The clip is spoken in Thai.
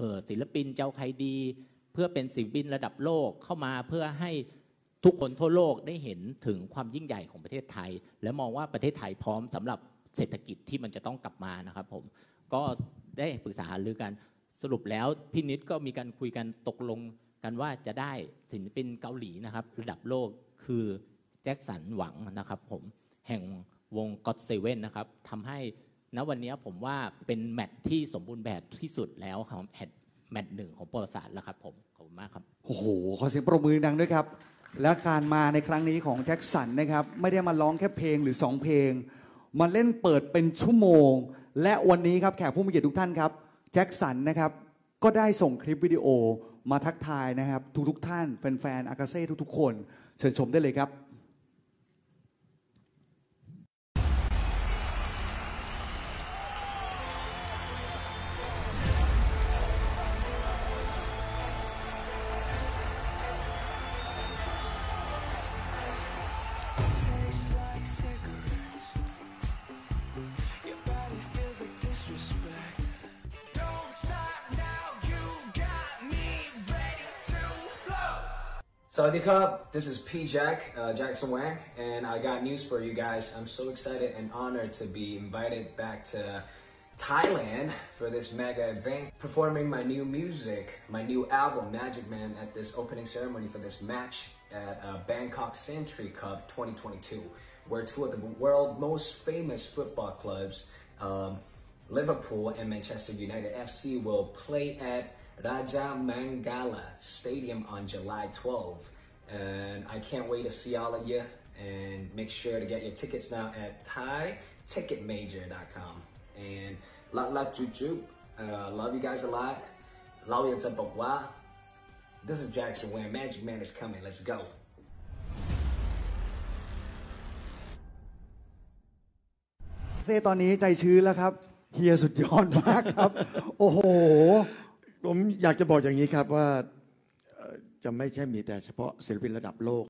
เออศิลปินเจ้าใครดี เพื่อเป็นศิลปินระดับโลกเข้ามาเพื่อให้ทุกคนทั่วโลกได้เห็นถึงความยิ่งใหญ่ของประเทศไทย และมองว่าประเทศไทยพร้อมสำหรับเศรษฐกิจที่มันจะต้องกลับมานะครับผมก็ได้ปรึกษาหารือกันสรุปแล้วพี่นิดก็มีการคุยกันตกลงกันว่าจะได้ศิลปินเกาหลีนะครับ ระดับโลกคือแจ็คสันหวังนะครับผมแห่งวงก็ d เซเว่นนะครับทำให้ ณวันนี้ผมว่าเป็นแมตช์ที่สมบูรณ์แบบที่สุดแล้วของแมตช์หนึ่งของประวัติศาสตร์แล้วครับผมขอบคุณมากครับ โอ้โห ขอเสียงปรบมือดังด้วยครับ และการมาในครั้งนี้ของแจ็คสันนะครับ ไม่ได้มาร้องแค่เพลงหรือ 2 เพลง มาเล่นเปิดเป็นชั่วโมง และวันนี้ครับแขกผู้มีเกียรติทุกท่านครับแจ็คสันนะครับก็ได้ส่งคลิปวิดีโอมาทักทายนะครับ ทุกๆท่านแฟนๆอากาเซ่ทุกๆ คน เชิญชมได้เลยครับ Sawadee Cup, this is P Jack, uh, Jackson Wang, and I got news for you guys. I'm so excited and honored to be invited back to Thailand for this mega event, performing my new music, my new album, Magic Man, at this opening ceremony for this match at uh, Bangkok Century Cup 2022, where two of the world's most famous football clubs, um, Liverpool and Manchester United FC will play at Raja Mangala Stadium on July 12th. And I can't wait to see all of you. And make sure to get your tickets now at ThaiTicketMajor.com. And la la ju ju. Uh, love you guys a lot. Lao ya za ba wa. This is Jackson Ware. Magic Man is coming. Let's go. เซ่ตอนนี้ใจชื้นแล้วครับ เฮียสุดยอดมากครับ โอ้โห ผมอยากจะบอกอย่างนี้ครับว่าจะไม่ใช่มีแต่เฉพาะศิลปินระดับโลก